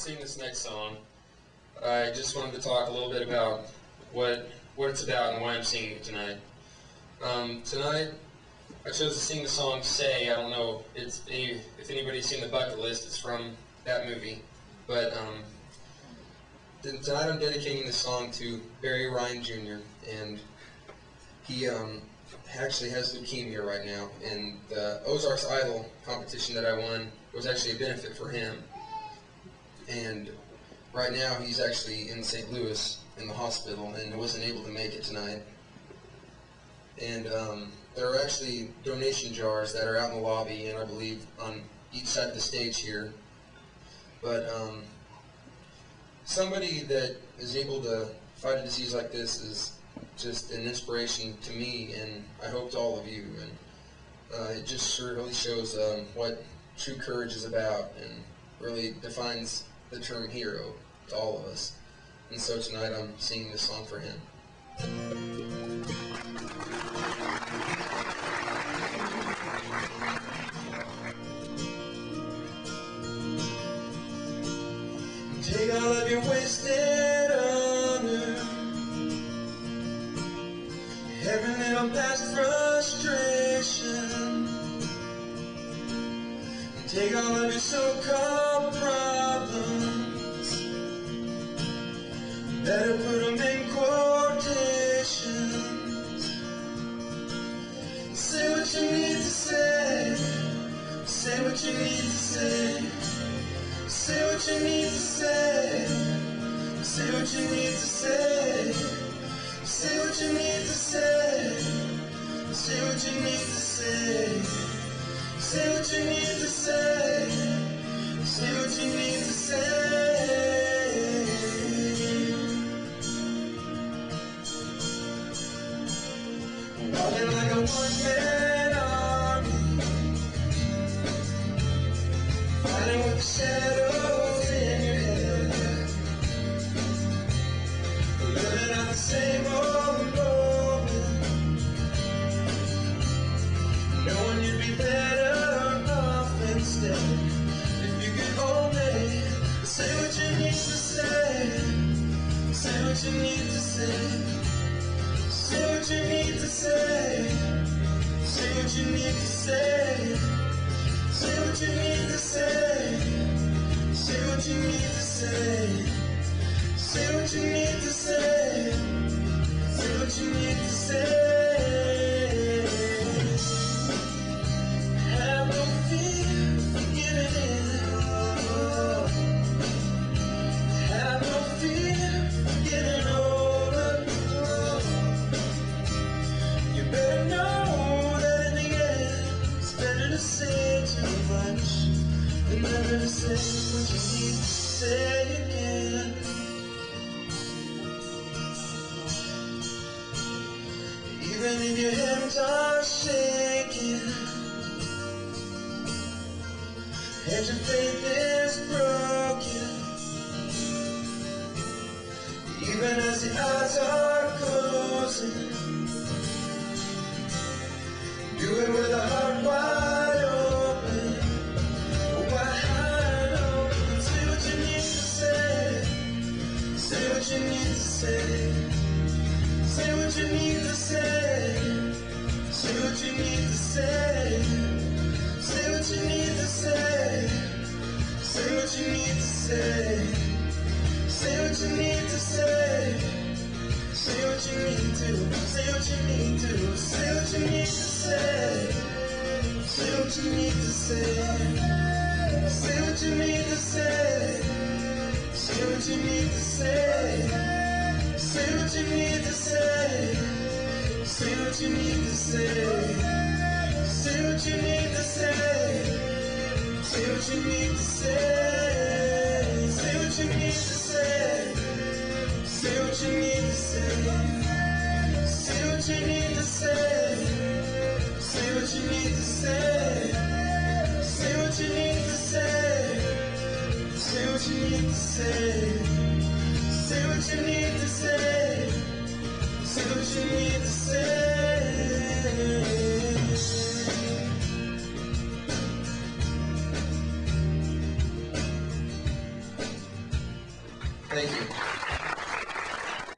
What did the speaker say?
sing this next song, I just wanted to talk a little bit about what what it's about and why I'm singing it tonight. Um, tonight, I chose to sing the song "Say." I don't know it's if anybody's seen the bucket list. It's from that movie, but um, tonight I'm dedicating this song to Barry Ryan Jr. and he um, actually has leukemia right now, and the Ozarks Idol competition that I won was actually a benefit for him. And right now he's actually in St. Louis in the hospital and wasn't able to make it tonight. And um, there are actually donation jars that are out in the lobby and I believe on each side of the stage here. But um, somebody that is able to fight a disease like this is just an inspiration to me and I hope to all of you. And uh, it just really shows um, what true courage is about and really defines the term hero to all of us. And so tonight I'm singing this song for him. Take all of your wasted honor Every little past frustration Take all of your so-called problems Better put them in quotations. Say what you need to say. Say what you need to say. Say what you need to say. Say what you need to say. Say what you need to say. Say what you need to say. Say what you need to say. Say what you need say what you need to say say Say what you need to say. Say what you need to say. Say what you need to say say what you need say again Even if your hands are shaking And your faith is broken Even as the odds are closing you need to say Say what you need to say. Say what you need to say. Say what you need to say. Say what you need to say. Say what you need to say. Say what you need to. Say what you need to. Say what you need to say. Say what you need to say. Say what you need to say. de me dizer, saiu de me dizer, saiu de me dizer, saiu de me dizer, que de me dizer. you need to say. Say what you need to say. Say what you need to say.